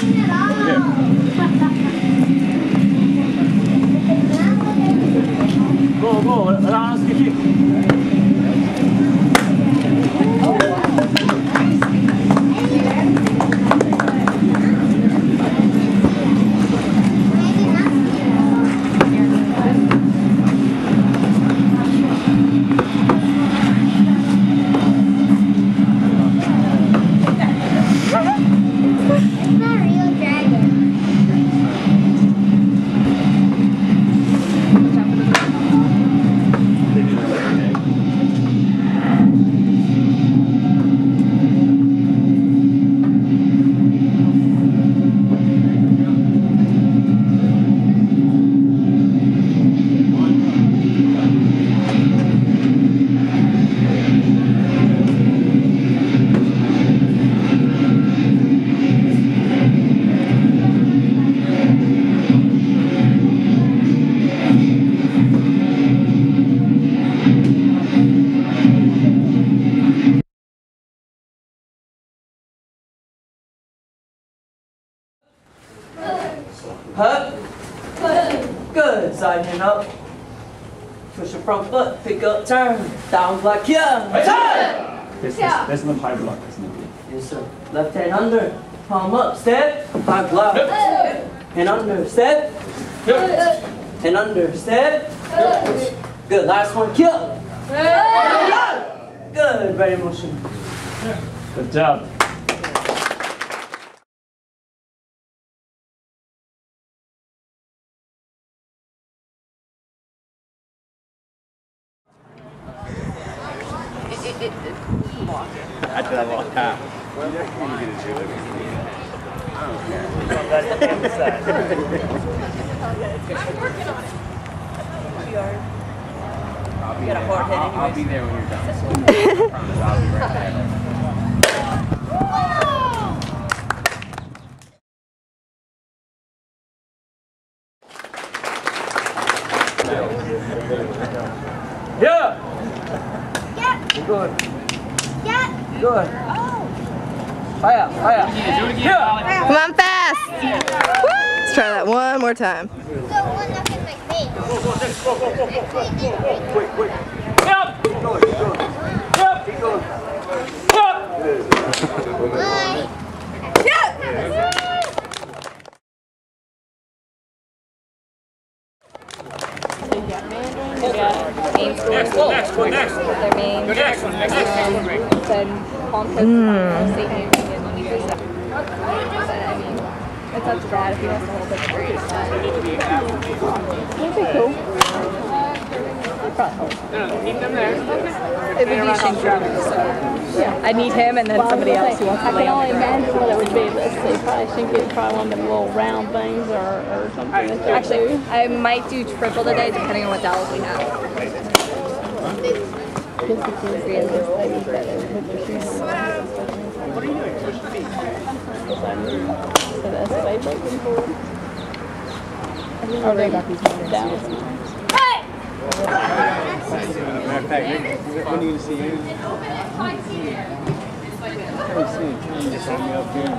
Go, go, run, skip it. Push your front foot. Pick up, turn. Down black yeah. This, this, this is the high block, isn't it? Yes, sir. Left hand under. Palm up. Step. Five block. Yep. And under. Step. Yep. And under. Step. Yep. Good. Last one. Kill. Good. Ready motion. Good job. You got a hard head anyways. I'll be there when you're done. I'll be right there. Yeah. Yeah, Good. yeah. Good. Fire. Fire. Do it again. Yeah. Come on, fast! Let's try that one more time. Next one, next one, next one. Next one, next one too bad if he wants to hold it straight. It'd be cool. Probably hold. Them there. It would be synchronous. So. Yeah. I'd need him and then somebody else who wants to I can only imagine what it would be. Let's see, probably think it's probably one of them little round things or, or something. Actually. I might do triple today depending on what dowels we have. Just because they just they need that they put their. So that's what they looking for. Or they got these down. Matter of fact, we, we need to see you. Let me see. You just send me up here.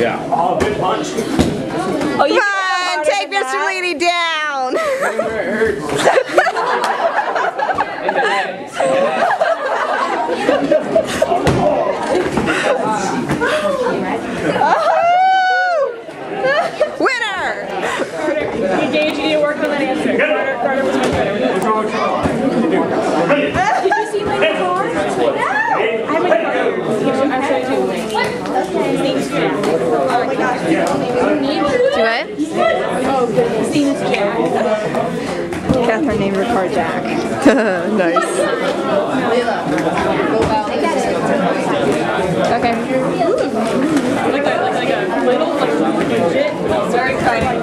Yeah. Oh, good punch. Come on, take Mr. Leedy down. Oh! Winner! Gage, you need to work on that answer. Carter, Carter was much better. Did you see my car? I have my car. I'm showing you. His name's Jack. Do what? Oh, good. His name is Jack. Catherine named her car Jack. nice. Okay. Like a, like, like a little, like legit. Very exciting.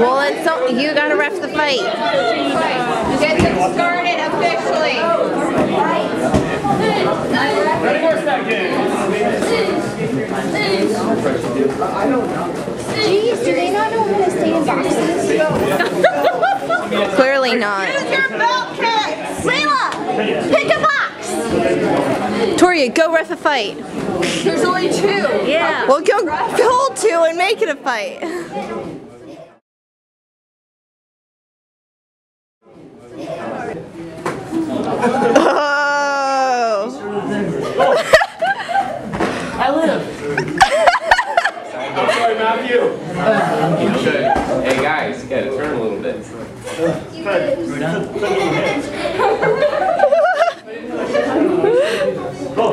Well, it's so, you gotta ref the fight. Get them started officially. Jeez, do they not know how to stay in boxes? Clearly not. Use your belt kit! Layla, pick a box! Toria, go ref a fight. There's only two. Yeah. Well, go hold two and make it a fight. Oh. I live. I'm sorry, Matthew. You should. Hey guys, you gotta turn a little bit. Go.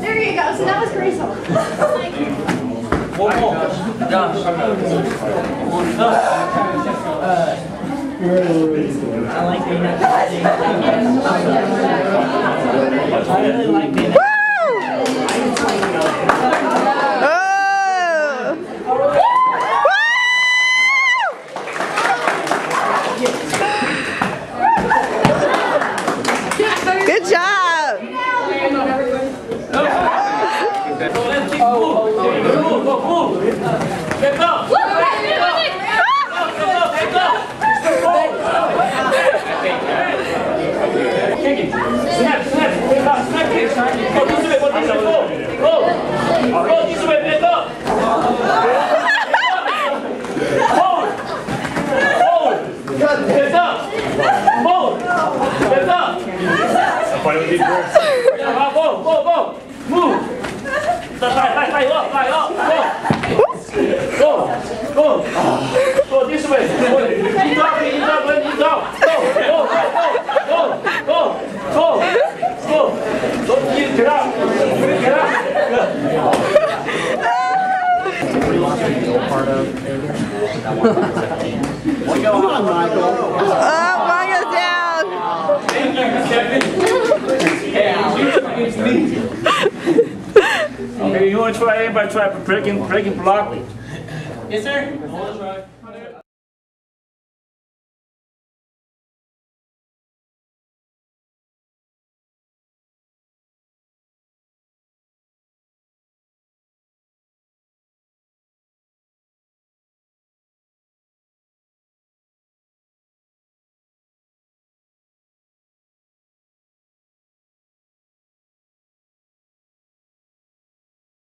There you go, so that was graceful. One more. Josh. One more. I like being at I really like being at Oh. Good job. Let's keep move. Move, move, move. Get up. Get up. Get up. Get up. Kick it. Snap, snap. Snap, snap it. Go this way, go this way, go. Go. Go this way, Oh, Mario's down. Thank you, Kevin. Yeah, Okay, you want to try? Everybody try breaking, breaking block. Yes, sir.